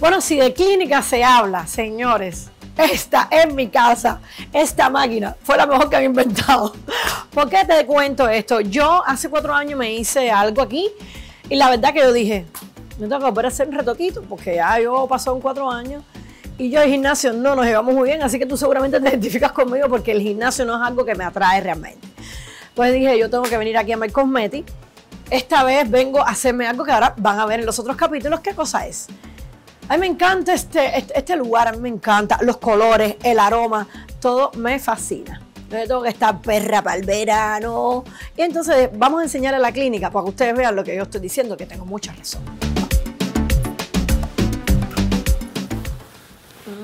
Bueno, si de clínica se habla, señores, esta es mi casa, esta máquina fue la mejor que había inventado. ¿Por qué te cuento esto? Yo hace cuatro años me hice algo aquí y la verdad que yo dije, me tengo que volver a hacer un retoquito porque ya yo pasó un cuatro años y yo el gimnasio no nos llevamos muy bien, así que tú seguramente te identificas conmigo porque el gimnasio no es algo que me atrae realmente. Pues dije, yo tengo que venir aquí a My Cosmetics. Esta vez vengo a hacerme algo que ahora van a ver en los otros capítulos qué cosa es. A mí me encanta este, este, este, lugar, a mí me encanta los colores, el aroma, todo me fascina. Yo tengo que estar perra para el verano. Y entonces vamos a enseñar a la clínica para que ustedes vean lo que yo estoy diciendo, que tengo mucha razón.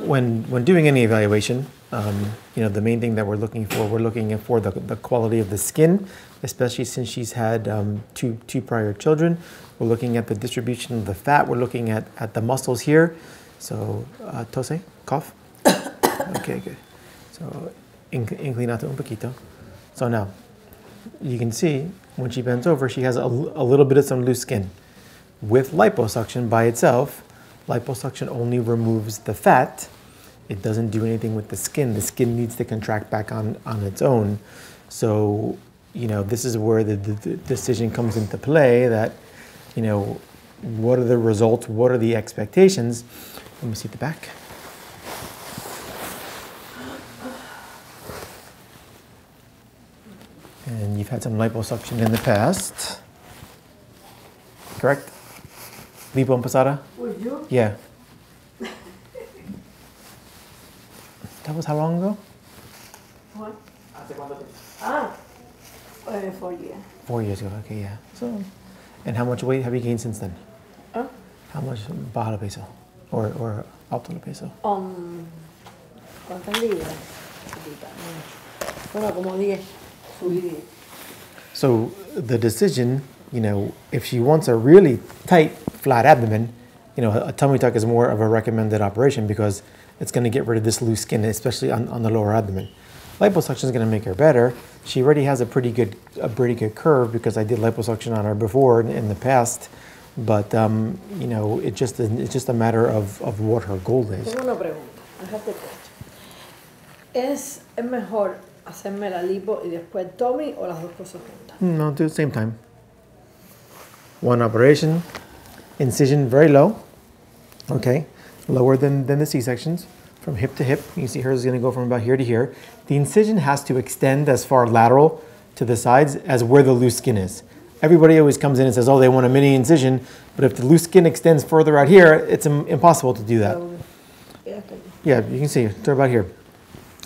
When, when doing any um, you know, the main thing that we're looking for, we're looking for the, the quality of the skin, especially since she's had um, two, two prior children. We're looking at the distribution of the fat. We're looking at, at the muscles here. So, uh, tose, cough. okay, good. So, inclinato un poquito. So now, you can see when she bends over, she has a, a little bit of some loose skin. With liposuction by itself, liposuction only removes the fat it doesn't do anything with the skin. The skin needs to contract back on, on its own. So, you know, this is where the, the, the decision comes into play that, you know, what are the results? What are the expectations? Let me see the back. And you've had some liposuction in the past. Correct? Lipo pasada? Yeah. That was how long ago? What? Ah, uh, four years. Four years ago. Okay, yeah. So, and how much weight have you gained since then? Huh? How much baja peso, or or alto peso? Um, ¿cuántas libras? Bueno, como 10. Subí So the decision, you know, if she wants a really tight, flat abdomen, you know, a tummy tuck is more of a recommended operation because it's going to get rid of this loose skin, especially on, on the lower abdomen. Liposuction is going to make her better. She already has a pretty good a pretty good curve because I did liposuction on her before in, in the past. But um, you know, it just it's just a matter of, of what her goal is. Tengo una pregunta. ¿Es mejor hacerme la lipo y después tummy o las dos cosas juntas? No, do the same time. One operation, incision very low. Okay lower than, than the C-sections from hip to hip. You see hers is going to go from about here to here. The incision has to extend as far lateral to the sides as where the loose skin is. Everybody always comes in and says, oh, they want a mini incision, but if the loose skin extends further out here, it's impossible to do that. Yeah, you can see, they're about here.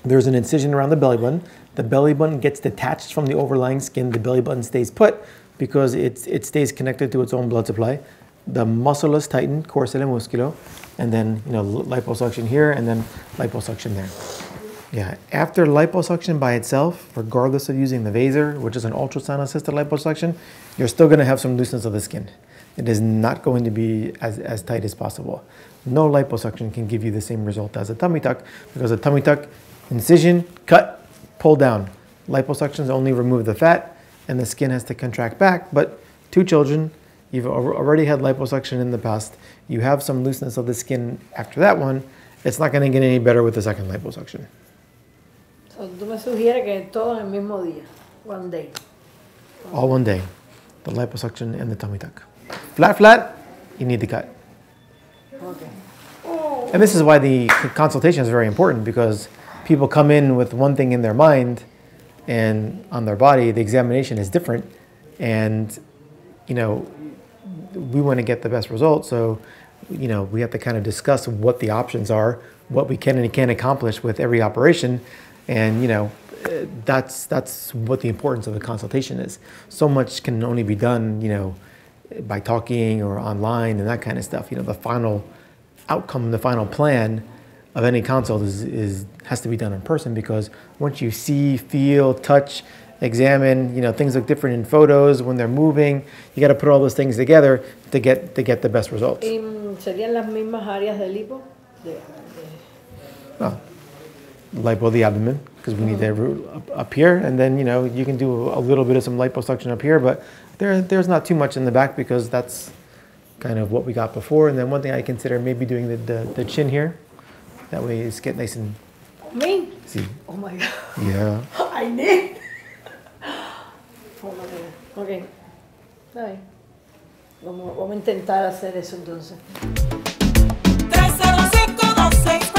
There's an incision around the belly button. The belly button gets detached from the overlying skin. The belly button stays put because it, it stays connected to its own blood supply. The muscle is tightened, corsale musculo and then you know liposuction here, and then liposuction there. Yeah, after liposuction by itself, regardless of using the Vaser, which is an ultrasound assisted liposuction, you're still going to have some looseness of the skin. It is not going to be as, as tight as possible. No liposuction can give you the same result as a tummy tuck because a tummy tuck, incision, cut, pull down. Liposuctions only remove the fat and the skin has to contract back, but two children, You've already had liposuction in the past. You have some looseness of the skin after that one. It's not going to get any better with the second liposuction. So, tú me sugieres que todo en el mismo día, one day. All one day, the liposuction and the tummy tuck. Flat, flat, you need the cut. Okay. And this is why the consultation is very important because people come in with one thing in their mind and on their body, the examination is different. And, you know, we want to get the best result. So, you know, we have to kind of discuss what the options are, what we can and can't accomplish with every operation, and you know, that's that's what the importance of the consultation is. So much can only be done, you know, by talking or online and that kind of stuff. You know, the final outcome, the final plan of any consult is, is has to be done in person because once you see, feel, touch, examine, you know, things look different in photos when they're moving. You got to put all those things together to get to get the best results. ¿Serían las áreas lipo? No. The abdomen ah, because we need to root up, here and then, you know, you can do a little bit of some liposuction up here, but there there's not too much in the back because that's kind of what we got before. And then one thing I consider maybe doing the, the, the chin here. That way it's get nice and... Me? See. Oh my God. Yeah. I need. Ok, está bien. Vamos, vamos a intentar hacer eso entonces. 30526